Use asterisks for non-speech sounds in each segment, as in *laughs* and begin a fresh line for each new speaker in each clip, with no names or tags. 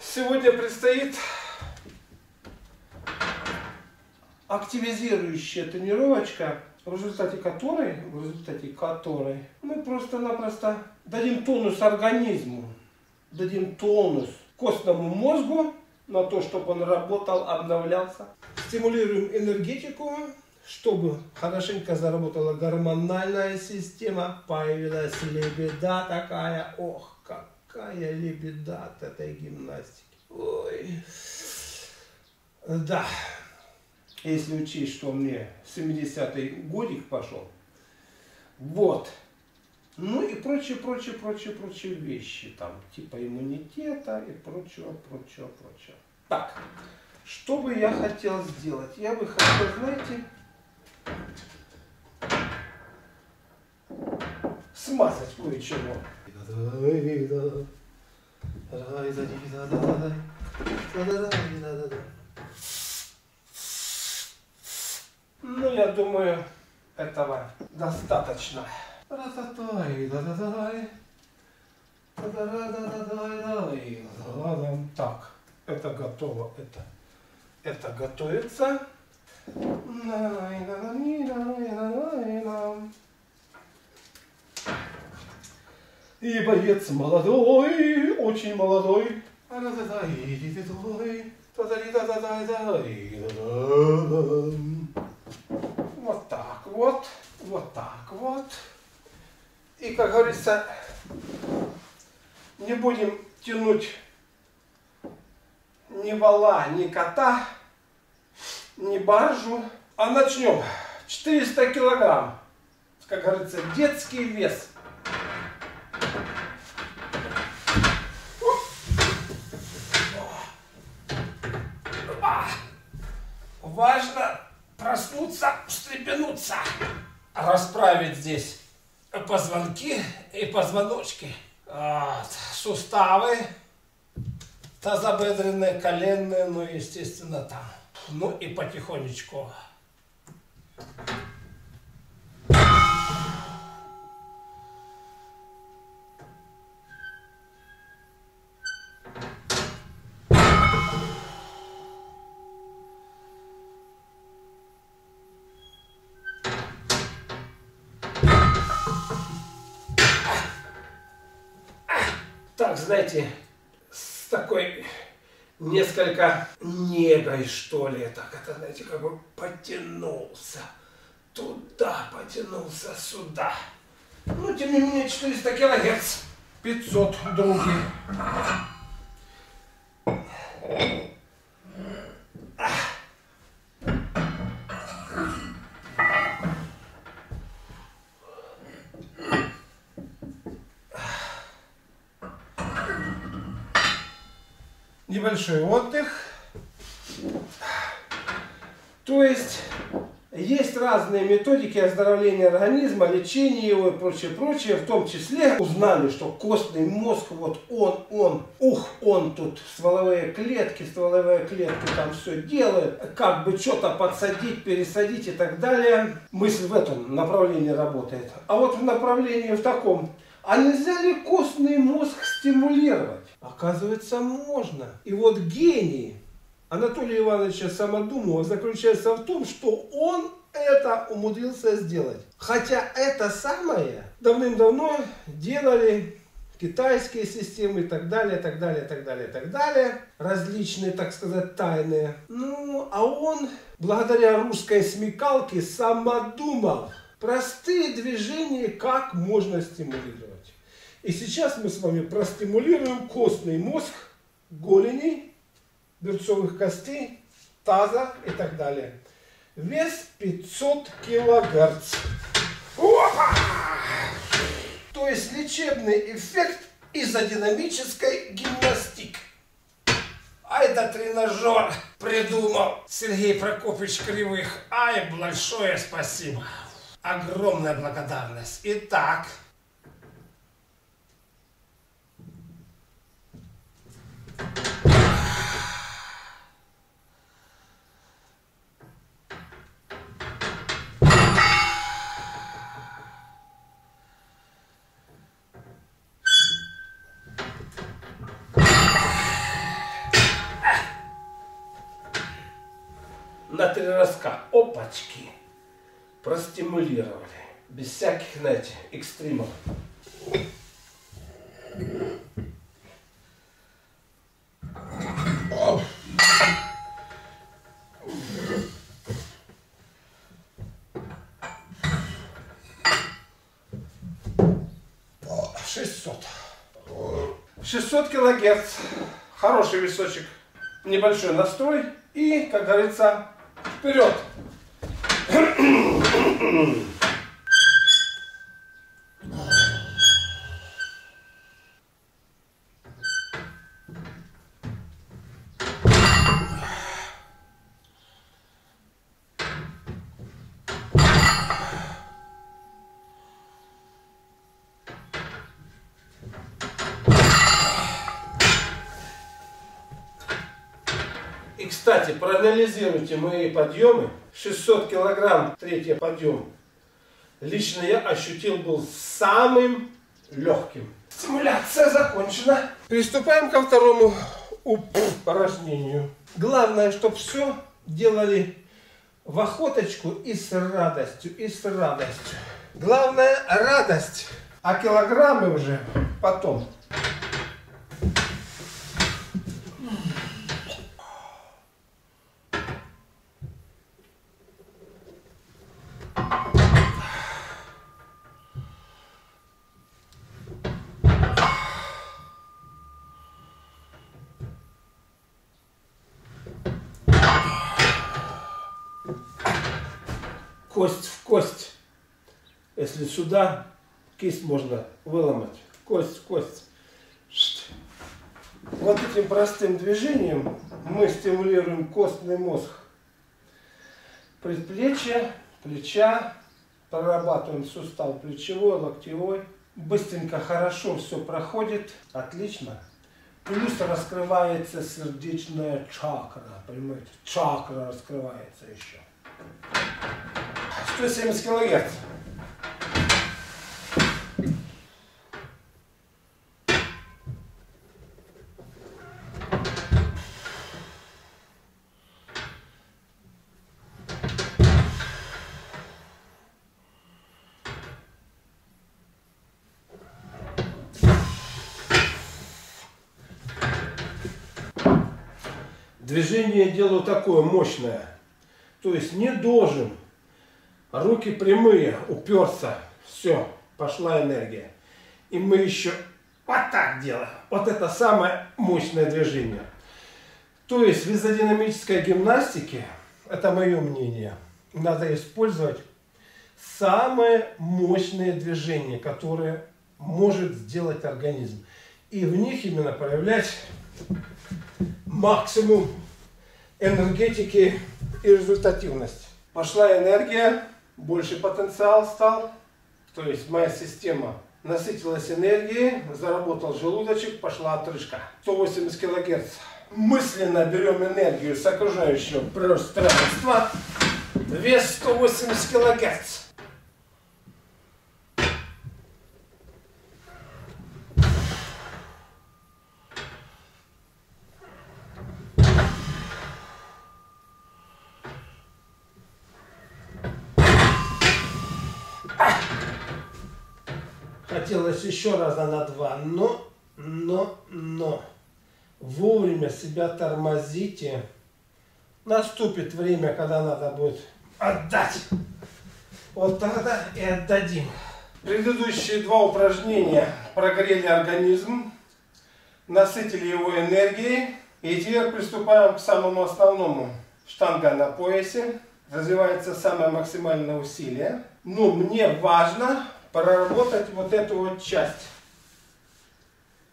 Сегодня предстоит активизирующая тренировочка, в результате которой, в результате которой мы просто-напросто дадим тонус организму, дадим тонус костному мозгу на то, чтобы он работал, обновлялся. Стимулируем энергетику, чтобы хорошенько заработала гормональная система, появилась лебеда такая, ох, какая лебеда от этой гимнастики. Ой. Да, если учесть, что мне 70-й годик пошел, вот, ну и прочие, прочие, прочие, прочие вещи, там, типа иммунитета и прочего, прочего, прочего. Так, что бы я хотел сделать? Я бы хотел, знаете, смазать кое-чего. Ну, я думаю, этого достаточно. Так, это готово, это, это готовится. И боец молодой, очень молодой. Вот так вот, вот так вот. И, как говорится, не будем тянуть ни вала, ни кота, ни баржу, а начнем. 400 килограмм, как говорится, детский вес. Важно проснуться, встрепенуться, расправить здесь позвонки и позвоночки, вот, суставы, тазобедренные, коленные, ну, естественно, там. Ну и потихонечку. Знаете, с такой несколько негой, что ли. Так это, знаете, как бы потянулся. Туда потянулся, сюда. Ну, тем не менее, 400 килогерц. 500 другие. Небольшой отдых. То есть есть разные методики оздоровления организма, лечения его и прочее, прочее. В том числе узнали, что костный мозг, вот он, он, ух, он тут, стволовые клетки, стволовые клетки там все делает, как бы что-то подсадить, пересадить и так далее. Мысль в этом направлении работает. А вот в направлении в таком, а нельзя ли костный мозг стимулировать? Оказывается, можно. И вот гений Анатолия Ивановича Самодумова заключается в том, что он это умудрился сделать. Хотя это самое давным-давно делали китайские системы и так далее, так далее, так далее, так далее. Различные, так сказать, тайные. Ну, а он, благодаря русской смекалке, самодумал простые движения, как можно стимулировать. И сейчас мы с вами простимулируем костный мозг, голени, берцовых костей, таза и так далее. Вес 500 килогерц. Опа! То есть лечебный эффект из-за динамической гимнастики. А это тренажер придумал Сергей Прокопьевич Кривых. Ай, большое спасибо. Огромная благодарность. Итак, Опачки. Простимулировали. Без всяких, знаете, экстримов. Шестьсот. 600 килогерц. Хороший весочек. Небольшой настрой. И, как говорится, вперед. И, кстати, проанализируйте мои подъемы. 600 килограмм, третий подъем. Лично я ощутил был самым легким. Стимуляция закончена. Приступаем ко второму упражнению. Главное, чтобы все делали в охоточку и с радостью, и с радостью. Главное радость, а килограммы уже потом. Кость в кость. Если сюда, кисть можно выломать. Кость в кость. Вот этим простым движением мы стимулируем костный мозг. Предплечье, плеча, прорабатываем сустав плечевой, локтевой. Быстренько, хорошо все проходит, отлично. Плюс раскрывается сердечная чакра, понимаете? Чакра раскрывается еще. 170 килогерц. Движение делаю такое мощное. То есть не должен Руки прямые, уперся. Все, пошла энергия. И мы еще вот так делаем. Вот это самое мощное движение. То есть в изодинамической гимнастике, это мое мнение, надо использовать самые мощные движения, которые может сделать организм. И в них именно проявлять максимум энергетики и результативности. Пошла энергия больше потенциал стал. То есть моя система насытилась энергией, заработал желудочек, пошла отрыжка. 180 килогерц. Мысленно берем энергию с окружающего пространства. Вес 180 килогерц. Хотелось еще раза на два, но, но, но. Вовремя себя тормозите. Наступит время, когда надо будет отдать. Вот тогда и отдадим. Предыдущие два упражнения прогрели организм, насытили его энергией. И теперь приступаем к самому основному. Штанга на поясе. Развивается самое максимальное усилие. Но мне важно проработать вот эту вот часть.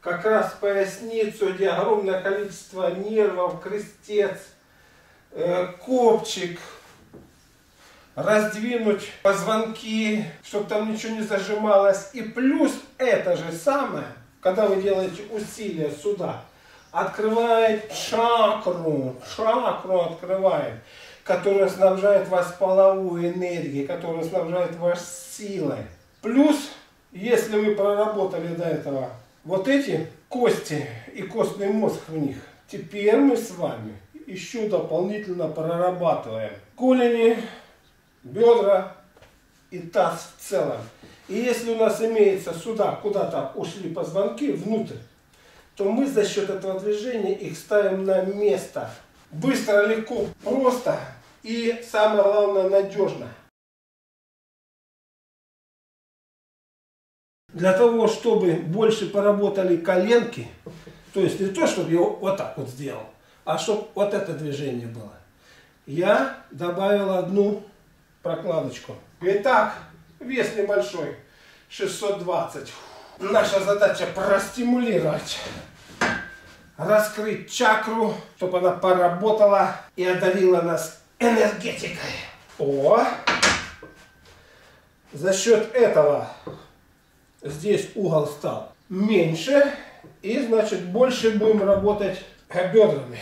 Как раз поясницу, где огромное количество нервов, крестец, э, копчик. Раздвинуть позвонки, чтобы там ничего не зажималось. И плюс это же самое, когда вы делаете усилия сюда, открывает чакру, чакру открывает, которая снабжает вас половой энергией, которая снабжает вас силой. Плюс, если вы проработали до этого вот эти кости и костный мозг в них, теперь мы с вами еще дополнительно прорабатываем. Колени, бедра и таз в целом. И если у нас имеется сюда куда-то ушли позвонки внутрь, то мы за счет этого движения их ставим на место. Быстро, легко, просто и самое главное надежно. Для того, чтобы больше поработали коленки, то есть не то, чтобы я вот так вот сделал, а чтобы вот это движение было, я добавил одну прокладочку. Итак, вес небольшой, 620. Наша задача простимулировать, раскрыть чакру, чтобы она поработала и одарила нас энергетикой. О! За счет этого здесь угол стал меньше. И значит больше будем работать бедрами.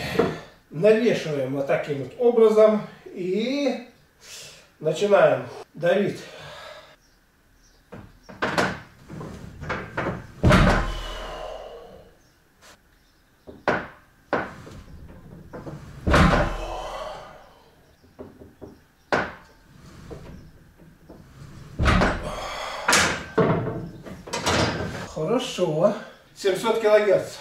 Навешиваем вот таким вот образом. И начинаем давить. Хорошо. 700 килогерц.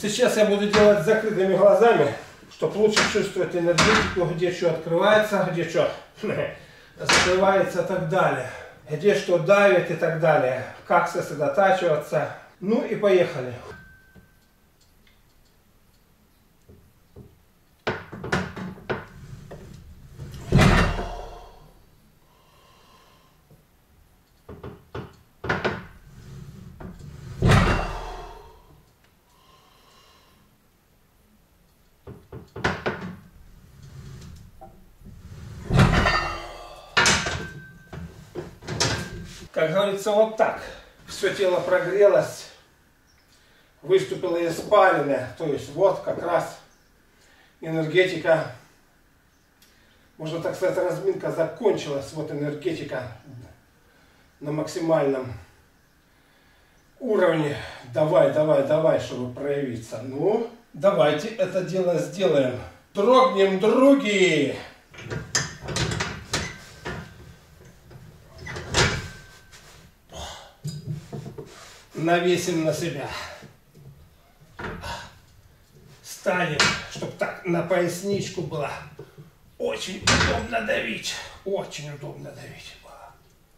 Сейчас я буду делать с закрытыми глазами, чтобы лучше чувствовать энергетику, где что открывается, где что *laughs* закрывается и так далее. Где что давит и так далее. Как сосредотачиваться. Ну и поехали. Как говорится, вот так. Все тело прогрелось, выступила испарина, то есть вот как раз энергетика, можно так сказать, разминка закончилась, вот энергетика на максимальном уровне. Давай, давай, давай, чтобы проявиться. Ну, давайте это дело сделаем. Дрогнем, други! навесим на себя. Станем, чтобы так на поясничку было. Очень удобно давить. Очень удобно давить было.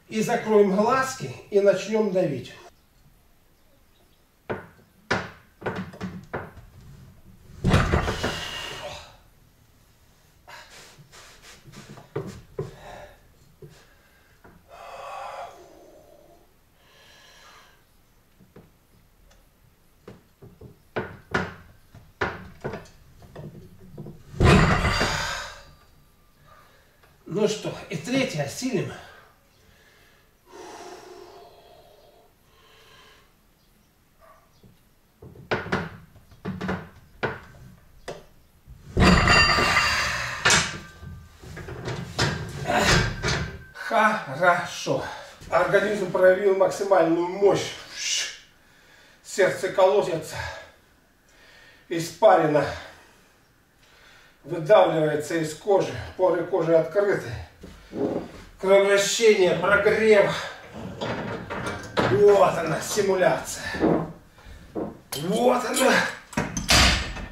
И закроем глазки и начнем давить. Ну что, и третье, осилим. Хорошо. Организм проявил максимальную мощь. Сердце колотится. Испарено выдавливается из кожи, поры кожи открыты. Кровообращение, прогрев. Вот она, стимуляция. Вот она.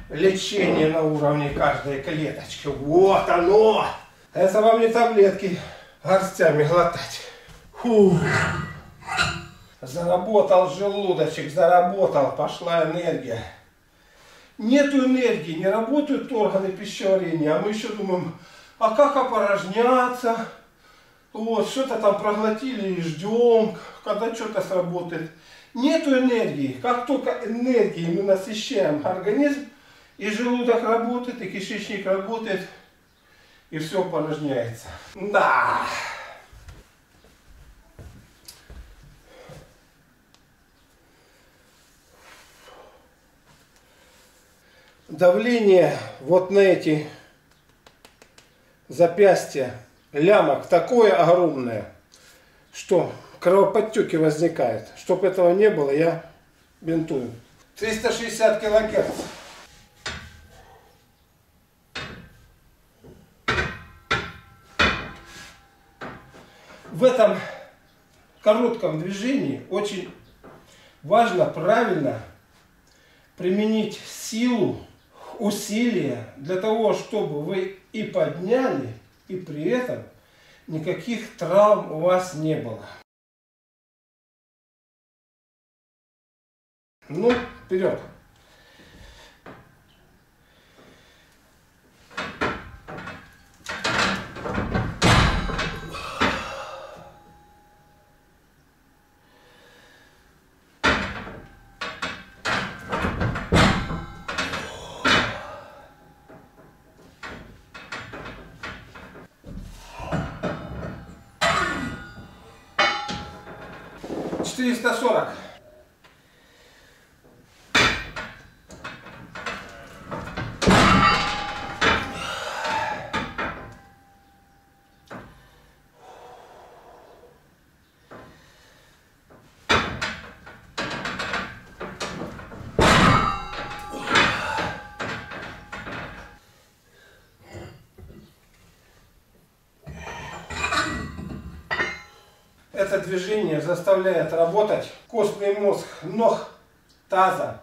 Лечение на уровне каждой клеточки. Вот оно. Это вам не таблетки горстями глотать. Фух. Заработал желудочек, заработал, пошла энергия. Нету энергии, не работают органы пищеварения, а мы еще думаем, а как опорожняться? Вот, что-то там проглотили и ждем, когда что-то сработает. Нету энергии. Как только энергией мы насыщаем организм, и желудок работает, и кишечник работает, и все опорожняется. Да. Давление вот на эти запястья лямок такое огромное, что кровоподтеки возникают. Чтобы этого не было, я бинтую. 360 килогерц. В этом коротком движении очень важно правильно применить силу, усилия для того, чтобы вы и подняли, и при этом никаких травм у вас не было. Ну, вперед. Mosteiro da Soraka. Это движение заставляет работать костный мозг ног, таза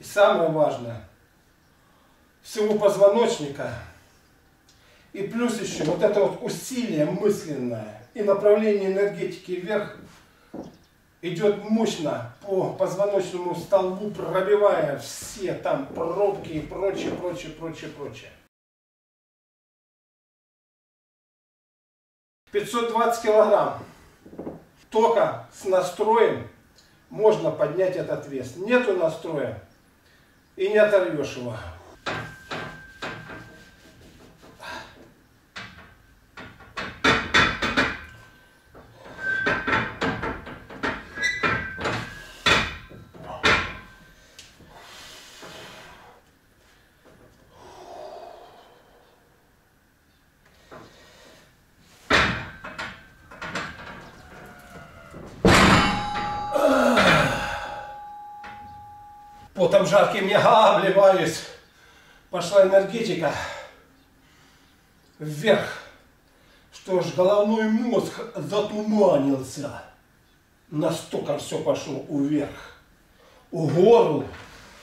и самое важное, всего позвоночника. И плюс еще вот это вот усилие мысленное и направление энергетики вверх идет мощно по позвоночному столбу, пробивая все там пробки и прочее, прочее, прочее, прочее. 520 килограмм. Только с настроем можно поднять этот вес. Нету настроя и не оторвешь его. Потом жарким я обливаюсь. Пошла энергетика вверх. Что ж, головной мозг затуманился. Настолько все пошло вверх. У гору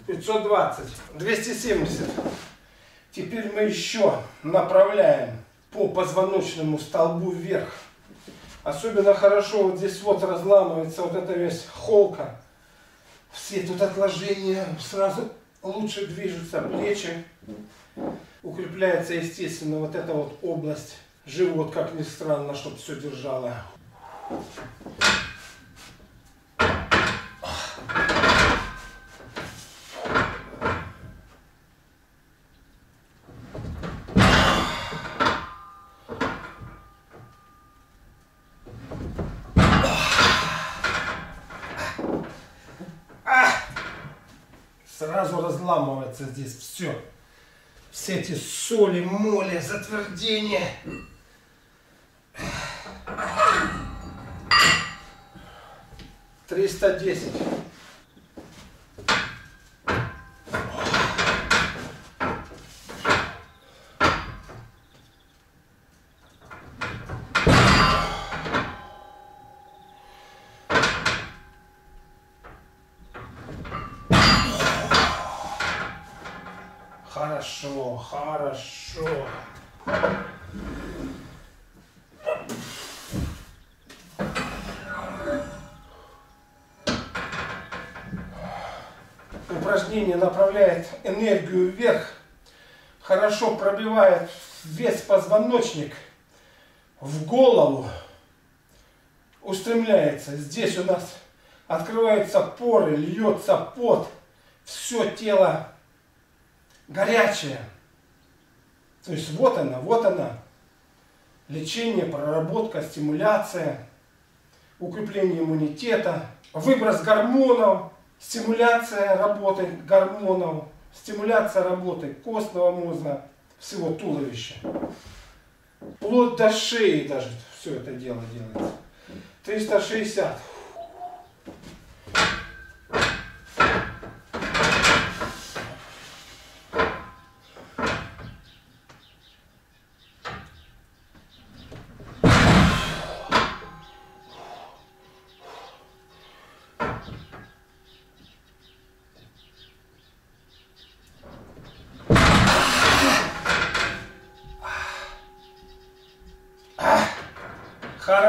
520, 270. Теперь мы еще направляем по позвоночному столбу вверх. Особенно хорошо вот здесь вот разламывается вот эта весь холка все тут отложения, сразу лучше движутся плечи, укрепляется, естественно, вот эта вот область, живот, как ни странно, чтобы все держало. Сразу разламывается здесь все. Все эти соли, моли, затвердения. Триста десять. Хорошо, хорошо. Упражнение направляет энергию вверх, хорошо пробивает весь позвоночник в голову, устремляется. Здесь у нас открываются поры, льется пот, все тело горячая. То есть вот она, вот она. Лечение, проработка, стимуляция, укрепление иммунитета, выброс гормонов, стимуляция работы гормонов, стимуляция работы костного мозга, всего туловища. Вплоть до шеи даже все это дело делается. 360.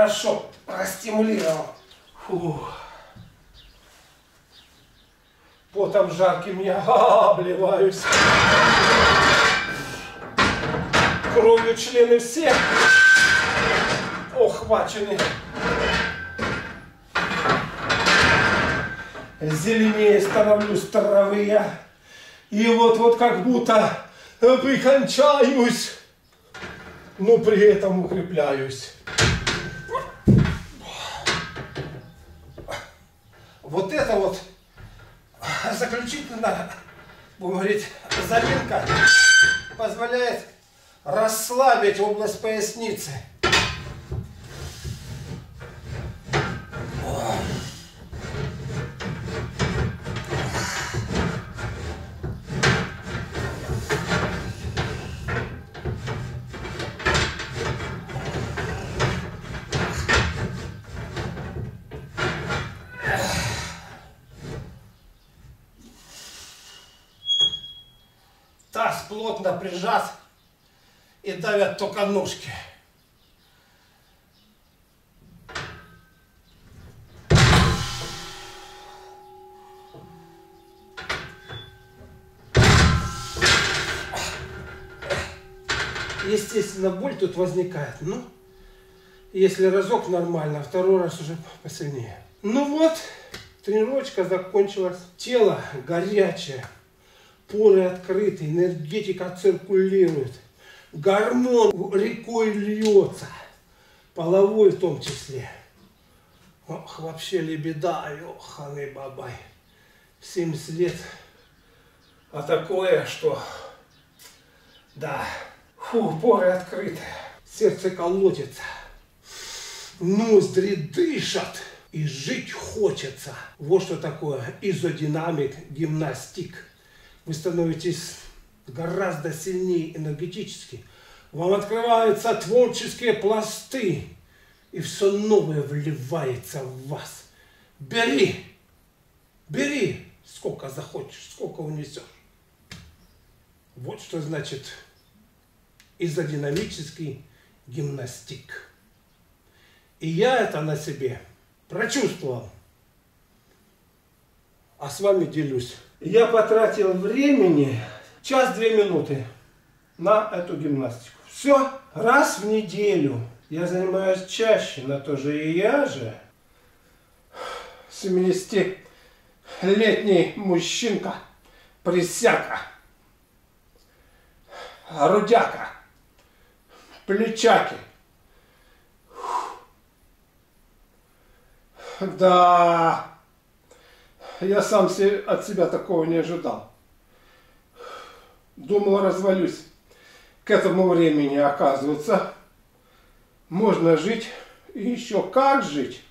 Хорошо простимулировал. Фух. Потом жарким я *laughs* обливаюсь. Кровью члены все охвачены. Зеленее становлюсь травы я. И вот-вот как будто прикончаюсь, но при этом укрепляюсь. Вот это вот *laughs* заключительно, будем говорить, заминка позволяет расслабить область поясницы. Таз плотно прижат и давят только ножки. Естественно, боль тут возникает. Ну, если разок нормально, а второй раз уже посильнее. Ну вот, тренировочка закончилась. Тело горячее поры открыты, энергетика циркулирует, гормон рекой льется, половой в том числе. Ох, вообще лебеда, ёханый бабай. 70 лет. А такое, что... Да. Фу, поры открыты. Сердце колотится. Ноздри дышат. И жить хочется. Вот что такое изодинамик гимнастик вы становитесь гораздо сильнее энергетически. Вам открываются творческие пласты, и все новое вливается в вас. Бери, бери, сколько захочешь, сколько унесешь. Вот что значит изодинамический гимнастик. И я это на себе прочувствовал. А с вами делюсь. Я потратил времени час-две минуты на эту гимнастику. Все, раз в неделю. Я занимаюсь чаще, на то же и я же. 70-летний мужчинка, присяка, рудяка, плечаки. Да, я сам от себя такого не ожидал. Думал, развалюсь. К этому времени, оказывается, можно жить и еще как жить.